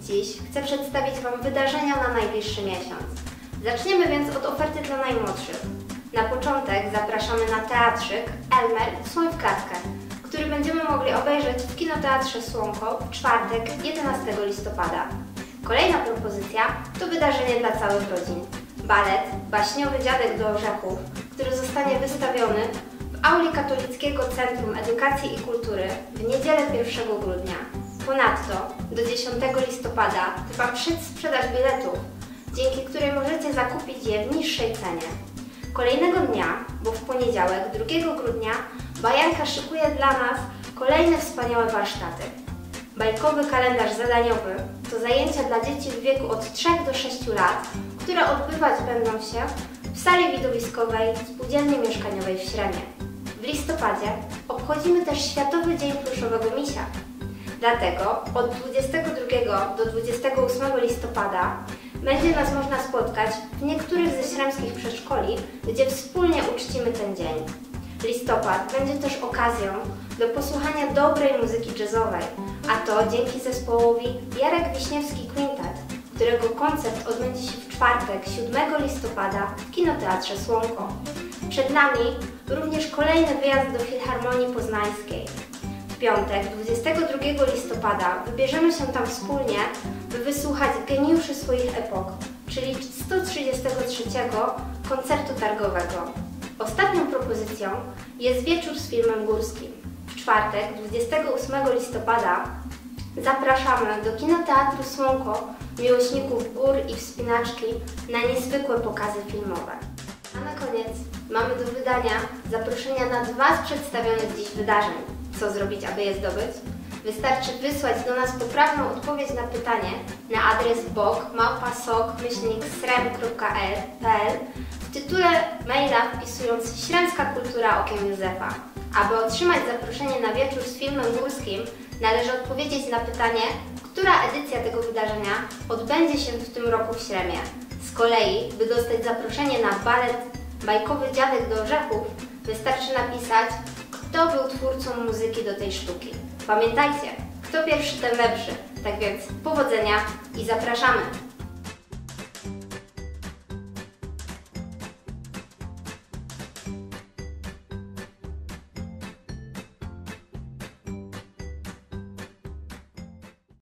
Dziś chcę przedstawić Wam wydarzenia na najbliższy miesiąc. Zaczniemy więc od oferty dla najmłodszych. Na początek zapraszamy na teatrzyk Elmer Słoń w klatkę, który będziemy mogli obejrzeć w Kinoteatrze Słonko w czwartek 11 listopada. Kolejna propozycja to wydarzenie dla całych rodzin. Balet Baśniowy Dziadek do Orzechów, który zostanie wystawiony w auli Katolickiego Centrum Edukacji i Kultury w niedzielę 1 grudnia. Ponadto do 10 listopada trwa przedsprzedaż biletów, dzięki której możecie zakupić je w niższej cenie. Kolejnego dnia, bo w poniedziałek 2 grudnia, Bajanka szykuje dla nas kolejne wspaniałe warsztaty. Bajkowy kalendarz zadaniowy to zajęcia dla dzieci w wieku od 3 do 6 lat, które odbywać będą się w sali widowiskowej Spółdzielni Mieszkaniowej w Śremie. W listopadzie obchodzimy też Światowy Dzień Pluszowego Misia. Dlatego od 22 do 28 listopada będzie nas można spotkać w niektórych ze śremskich przedszkoli, gdzie wspólnie uczcimy ten dzień. Listopad będzie też okazją do posłuchania dobrej muzyki jazzowej, a to dzięki zespołowi Jarek Wiśniewski Quintet, którego koncert odbędzie się w czwartek 7 listopada w Kinoteatrze Słonko. Przed nami również kolejny wyjazd do Filharmonii Poznańskiej. Piątek 22 listopada wybierzemy się tam wspólnie, by wysłuchać geniuszy swoich epok, czyli 133 koncertu targowego. Ostatnią propozycją jest wieczór z filmem górskim. W czwartek, 28 listopada, zapraszamy do Kinoteatru Słonko miłośników gór i wspinaczki na niezwykłe pokazy filmowe. A na koniec mamy do wydania zaproszenia na dwa z przedstawionych dziś wydarzeń. Co zrobić, aby je zdobyć? Wystarczy wysłać do nas poprawną odpowiedź na pytanie na adres bok małpasok.srem.pl w tytule maila wpisując Śremska Kultura Okiem Józefa. Aby otrzymać zaproszenie na wieczór z filmem górskim, należy odpowiedzieć na pytanie, która edycja tego wydarzenia odbędzie się w tym roku w Śremie. Z kolei, by dostać zaproszenie na balet Bajkowy Dziadek do Orzechów, wystarczy napisać, kto był twórcą muzyki do tej sztuki. Pamiętajcie, kto pierwszy, ten lepszy. Tak więc powodzenia i zapraszamy!